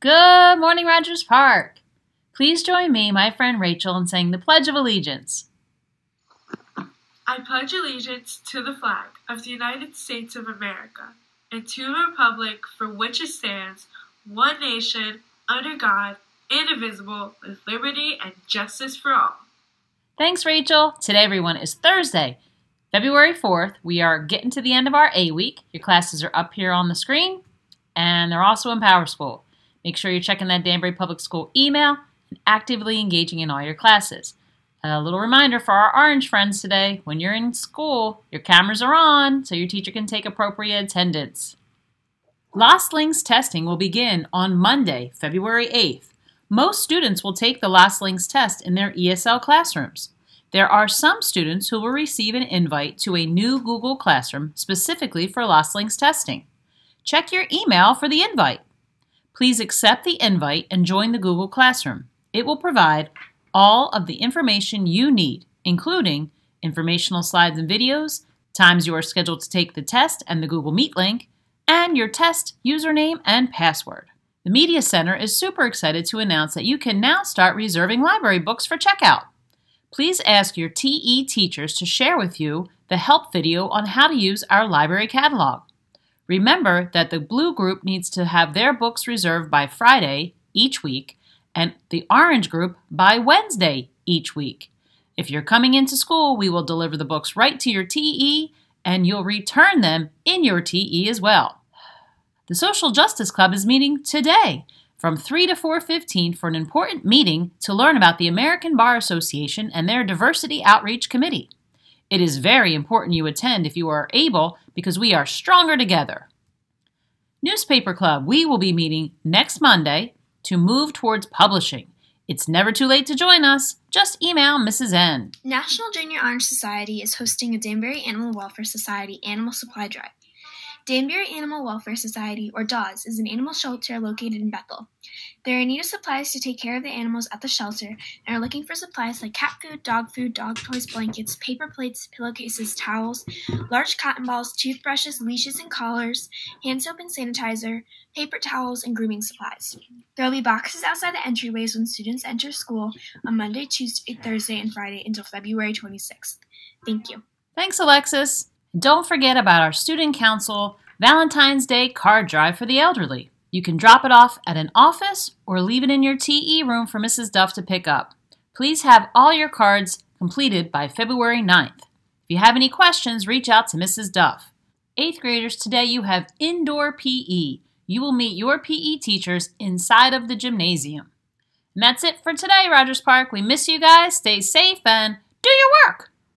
Good morning, Rogers Park. Please join me, my friend Rachel, in saying the Pledge of Allegiance. I pledge allegiance to the flag of the United States of America and to the republic for which it stands, one nation, under God, indivisible, with liberty and justice for all. Thanks, Rachel. Today, everyone, is Thursday, February 4th. We are getting to the end of our A week. Your classes are up here on the screen, and they're also in PowerSchool. Make sure you're checking that Danbury Public School email and actively engaging in all your classes. A little reminder for our orange friends today when you're in school, your cameras are on so your teacher can take appropriate attendance. LAS Links testing will begin on Monday, February 8th. Most students will take the LAS Links test in their ESL classrooms. There are some students who will receive an invite to a new Google Classroom specifically for LAS Links testing. Check your email for the invite. Please accept the invite and join the Google Classroom. It will provide all of the information you need, including informational slides and videos, times you are scheduled to take the test and the Google Meet link, and your test username and password. The Media Center is super excited to announce that you can now start reserving library books for checkout. Please ask your TE teachers to share with you the help video on how to use our library catalog. Remember that the blue group needs to have their books reserved by Friday each week and the orange group by Wednesday each week. If you're coming into school, we will deliver the books right to your TE and you'll return them in your TE as well. The Social Justice Club is meeting today from 3 to 4:15 for an important meeting to learn about the American Bar Association and their Diversity Outreach Committee. It is very important you attend if you are able because we are stronger together. Newspaper Club, we will be meeting next Monday to move towards publishing. It's never too late to join us. Just email Mrs. N. National Junior Honor Society is hosting a Danbury Animal Welfare Society animal supply drive. Danbury Animal Welfare Society, or DAWS, is an animal shelter located in Bethel. They are in need of supplies to take care of the animals at the shelter and are looking for supplies like cat food, dog food, dog toys, blankets, paper plates, pillowcases, towels, large cotton balls, toothbrushes, leashes and collars, hand soap and sanitizer, paper towels, and grooming supplies. There will be boxes outside the entryways when students enter school on Monday, Tuesday, Thursday, and Friday until February 26th. Thank you. Thanks, Alexis. Don't forget about our Student Council Valentine's Day card drive for the elderly. You can drop it off at an office or leave it in your TE room for Mrs. Duff to pick up. Please have all your cards completed by February 9th. If you have any questions, reach out to Mrs. Duff. Eighth graders, today you have indoor PE. You will meet your PE teachers inside of the gymnasium. And that's it for today, Rogers Park. We miss you guys. Stay safe and do your work.